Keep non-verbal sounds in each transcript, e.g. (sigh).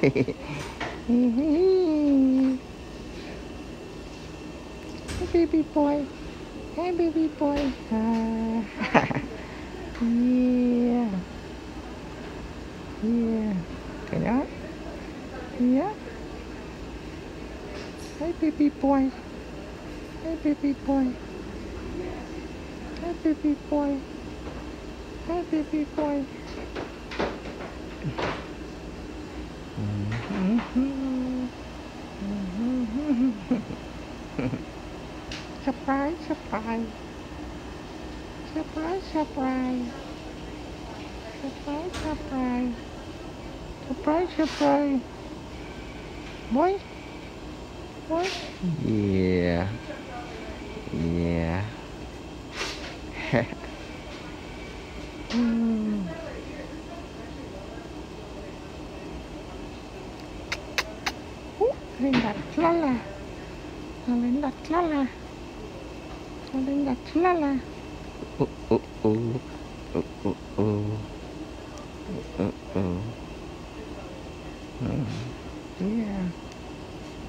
hey, baby boy. Hey, baby boy. (laughs) Ah. yeah. Yeah. Yeah. Hey, baby boy. Hey, baby boy. Hey, baby boy. Hey, baby boy. Surprise, surprise. Surprise, surprise. Surprise, surprise. Surprise, surprise. Boy? Boy? Yeah. Yeah. Hmm. (laughs) Uh, linda Lala. Linda Lala. Linda Lala. Oh, oh, oh. Oh, oh, oh. Oh, oh. Hmm. Yeah.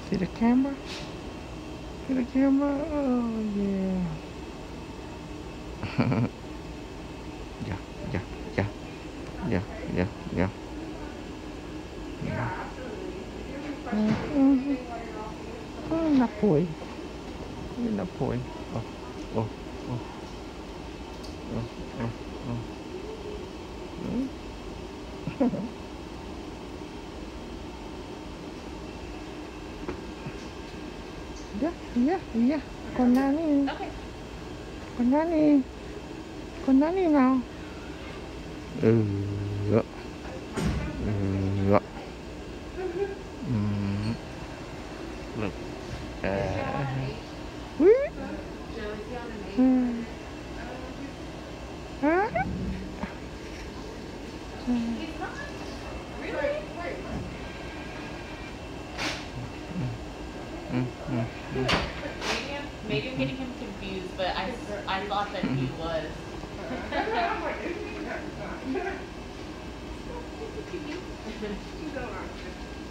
See the camera? See the camera? Oh, yeah. yeah, yeah, yeah. Yeah, yeah, yeah. Yeah. Mm-hmm. Oh, napoy. Yun napoy. Oh, oh, oh. Oh, oh, oh. Hmm? yeah, yeah, yeah. Con nani. Okay. Con nani. Con nani nào. Ừ. dạ. Ừ. dạ. Mm. Look. Maybe I'm, getting him confused, but I, I thought that he was. (laughs)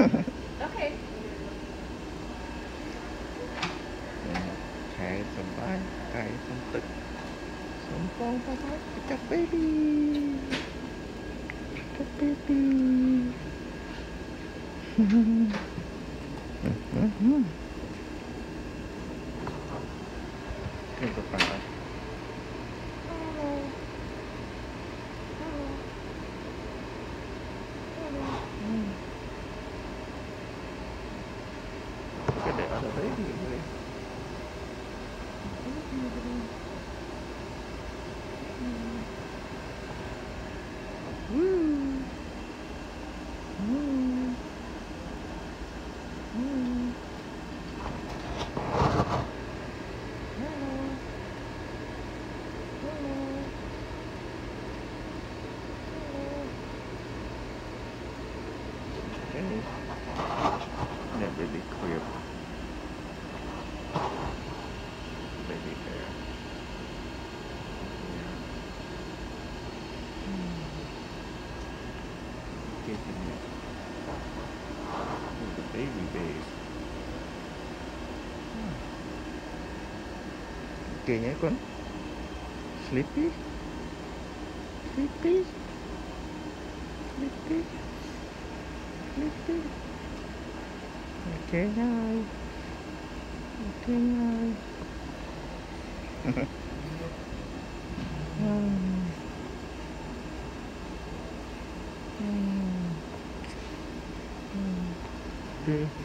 (laughs) okay. Hai sampai, hai santik. Sompong sampai dekat baby. Dekat baby. Hmm. Hmm. Hmm. not baby with. Woo! Hello! Hello! Hello! Never be clear. baby face hmm. kayaknya kan, sleepy? Sleepy? Sleepy? Sleepy? Okay guys okay guys (laughs) Do